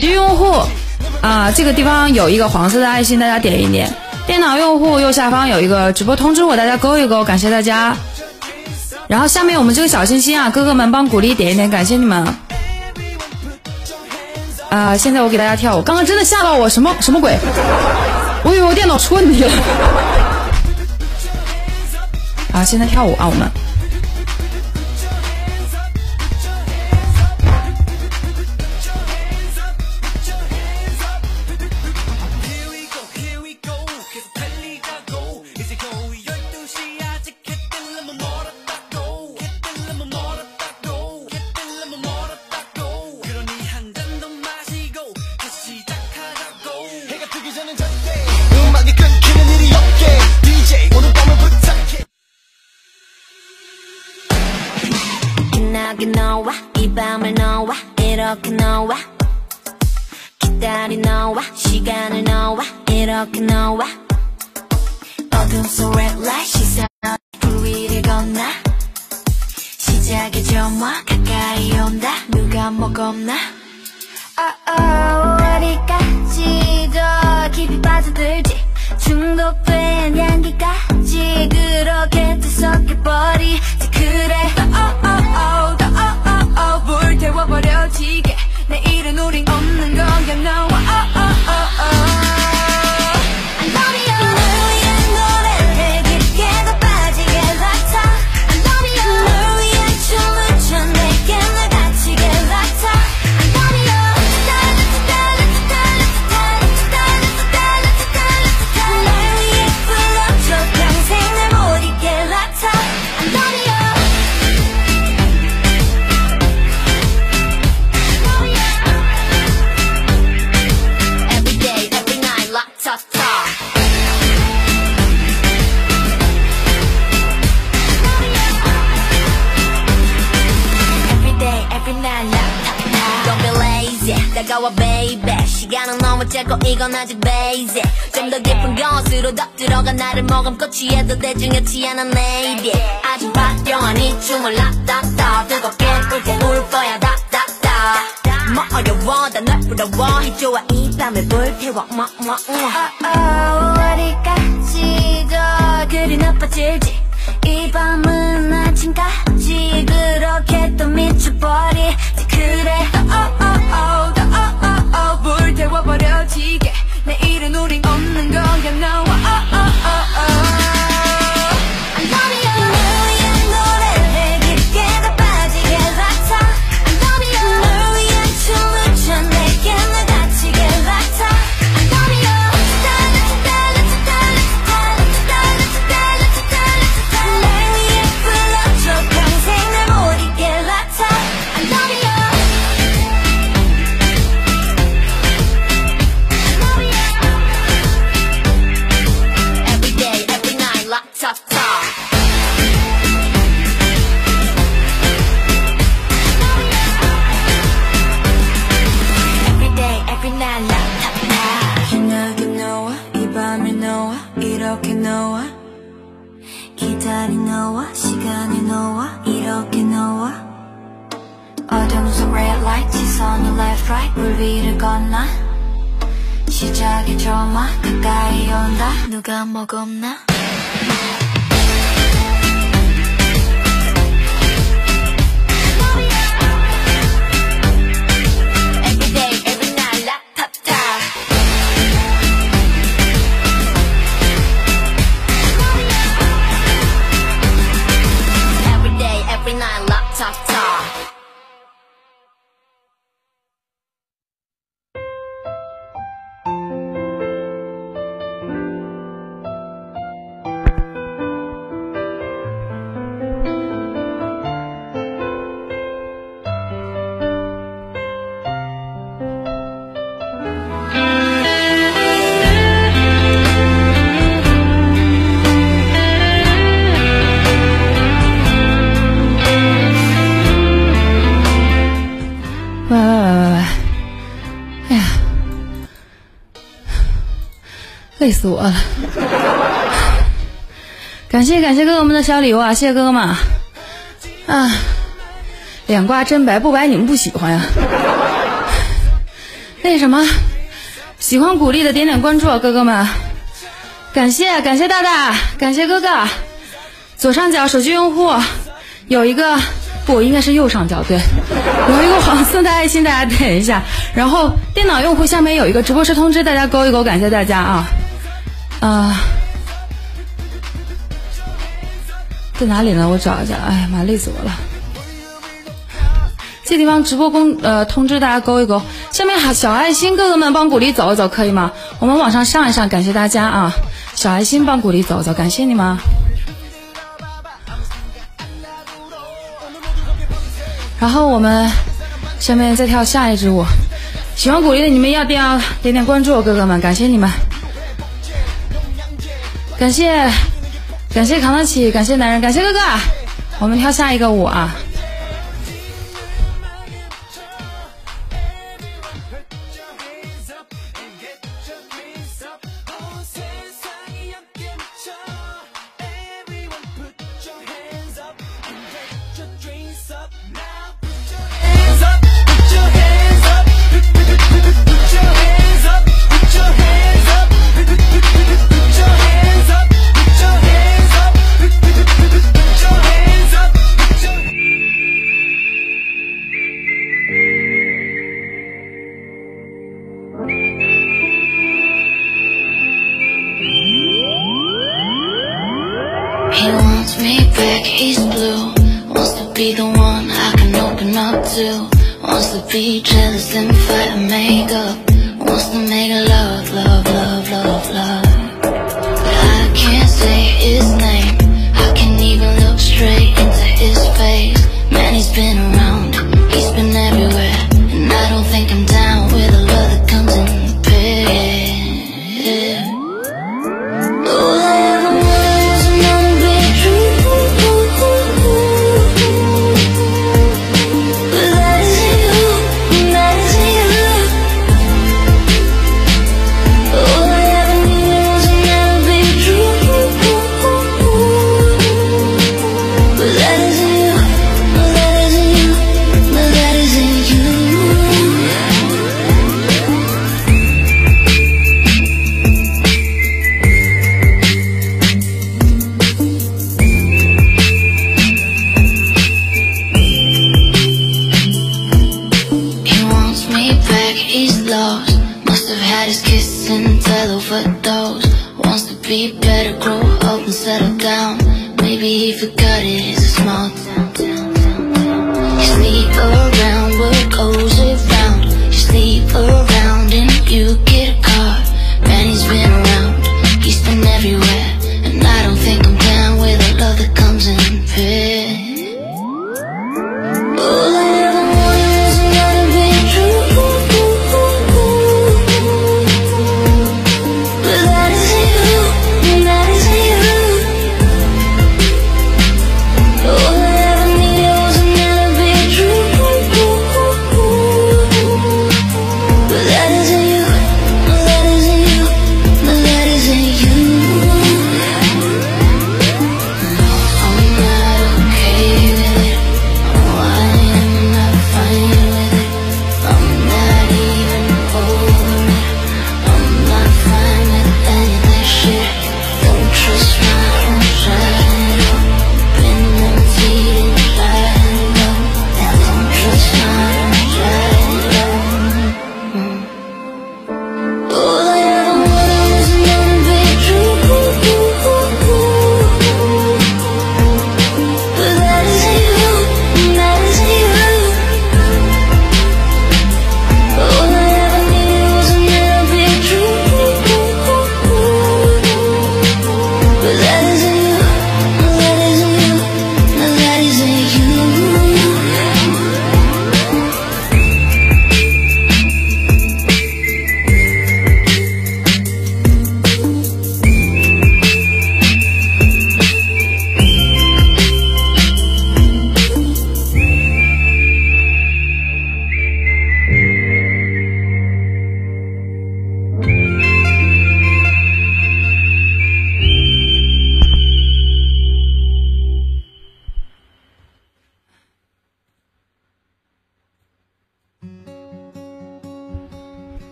新用户啊这个地方有一个黄色的爱心大家点一点。电脑用户右下方有一个直播通知我大家勾一勾感谢大家。然后下面我们这个小心心啊哥哥们帮鼓励点一点感谢你们。啊现在我给大家跳舞刚刚真的吓到我什么什么鬼？我以为我电脑出问题了。啊现在跳舞啊我们。 여기 너와 이 밤을 너와 이렇게 너와 기다리 너와 시간을 너와 이렇게 너와 어둠 속 red light 시선 불 위를 건나 시작의 점화 가까이 온다. 누가 먹었나? 어, oh, 어디까지 더 깊이 빠져들지. 중독된 향기까지 어쩌고 이건 아직 베이지 좀더 깊은 것으로 더 들어가 나를 머금고 취해도 대중같지 않아 내일이 아주 박영환이 춤을 락닥닥 뜨겁게 불태울 거야 닥닥닥 뭐 어려워 다널 부러워. 이 좋아 이 밤을 불태워. 뭐뭐 뭐, 뭐, 뭐. 어디까지 더 그리 나빠질지. 이 밤은 아침까지 그렇게 또 미쳐버리지 그래 oh, oh, oh. 물 위를 건나 시작의 조마. 가까이 온다. 누가 뭐 먹었나? 气死我了！感谢感谢哥哥们的小礼物啊，谢谢哥哥们！啊，脸挂真白不白？你们不喜欢呀？那什么，喜欢鼓励的点点关注啊，哥哥们！感谢感谢大大，感谢哥哥！左上角手机用户有一个，不应该是右上角对，有一个黄色的爱心，大家点一下。然后电脑用户下面有一个直播室通知，大家勾一勾，感谢大家啊！啊。在哪里呢？我找一下。哎呀妈，累死我了！这地方直播公呃通知大家勾一勾，下面还小爱心哥哥们帮鼓励走一走可以吗？我们往上上一上，感谢大家啊！小爱心帮鼓励走一走，感谢你们。然后我们下面再跳下一支舞，喜欢鼓励的你们要点点点关注，哥哥们，感谢你们，感谢。感谢扛得起，感谢男人，感谢哥哥，我们跳下一个舞啊！Wants to be jealous and fight and make up. Wants to make love, love, love, love, love. But I can't say his name. jacket, he's lost. Must have had his kiss and overdose Wants to be better, grow up and settle down. Maybe he forgot it, it's a small town. You sleep around, what goes around. You sleep around and you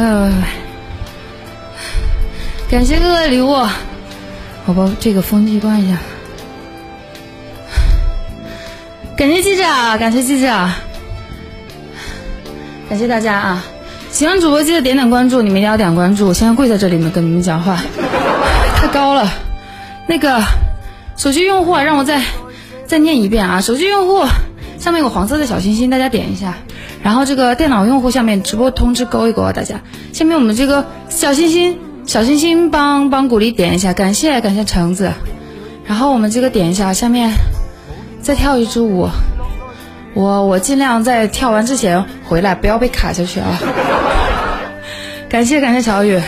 喂喂喂！感谢哥哥的礼物，我把这个风机关一下。感谢记者，感谢记者，感谢大家啊！喜欢主播记得点点关注，你们一定要点关注。我现在跪在这里面跟你们讲话，太高了。那个手机用户啊，让我再再念一遍啊！手机用户上面有黄色的小心心，大家点一下。然后这个电脑用户下面直播通知勾一勾啊，大家。下面我们这个小心心，小心心帮帮鼓励点一下，感谢感谢橙子。然后我们这个点一下，下面。再跳一支舞，我我尽量在跳完之前回来，不要被卡下去啊！感谢感谢小雨。